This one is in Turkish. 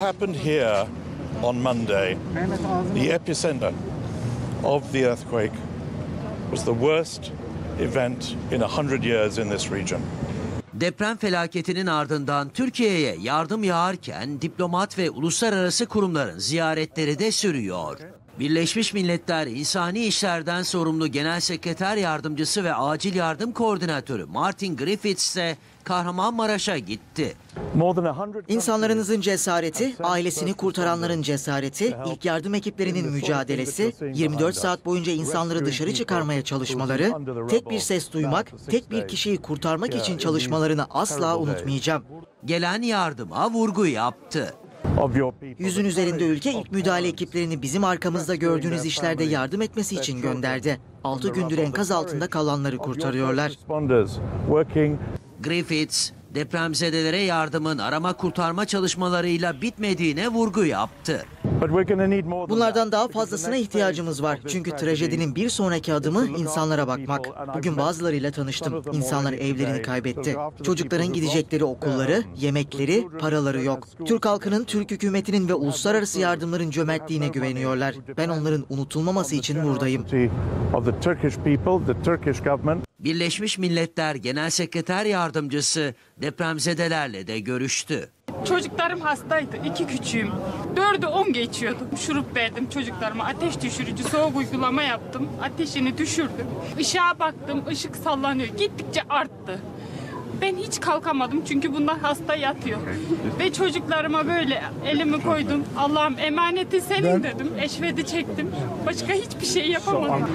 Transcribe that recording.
happened here on Monday, the epicenter of the earthquake, was the worst event in 100 years in this region. Deprem felaketinin ardından Türkiye'ye yardım yağarken diplomat ve uluslararası kurumların ziyaretleri de sürüyor. Birleşmiş Milletler İnsani İşlerden sorumlu Genel Sekreter Yardımcısı ve Acil Yardım Koordinatörü Martin Griffiths ise Kahramanmaraş'a gitti. More than 100 İnsanlarınızın cesareti, ailesini kurtaranların cesareti, ilk yardım ekiplerinin mücadelesi, 24 saat boyunca insanları dışarı çıkarmaya çalışmaları, tek bir ses duymak, tek bir kişiyi kurtarmak için çalışmalarını asla unutmayacağım. Gelen yardıma vurgu yaptı. Yüzün üzerinde ülke ilk müdahale ekiplerini bizim arkamızda gördüğünüz işlerde yardım etmesi için gönderdi. 6 gündür enkaz altında kalanları kurtarıyorlar. Griffiths, depremzedelere yardımın arama kurtarma çalışmalarıyla bitmediğine vurgu yaptı. But we're going to need more than Bunlardan daha fazlasına ihtiyacımız var. Çünkü trajedinin bir sonraki adımı insanlara bakmak. Bugün bazılarıyla tanıştım. İnsanlar evlerini kaybetti. Çocukların gidecekleri okulları, yemekleri, paraları yok. Türk halkının, Türk hükümetinin ve uluslararası yardımların cömertliğine güveniyorlar. Ben onların unutulmaması için buradayım. Birleşmiş Milletler Genel Sekreter Yardımcısı depremzedelerle de görüştü. Çocuklarım hastaydı. iki küçüğüm. Dördü on geçiyordu. Şurup verdim çocuklarıma. Ateş düşürücü soğuk uygulama yaptım. Ateşini düşürdüm. Işığa baktım. ışık sallanıyor. Gittikçe arttı. Ben hiç kalkamadım çünkü bunlar hasta yatıyor. Ve çocuklarıma böyle elimi koydum. Allah'ım emaneti senin dedim. Eşvedi çektim. Başka hiçbir şey yapamadım.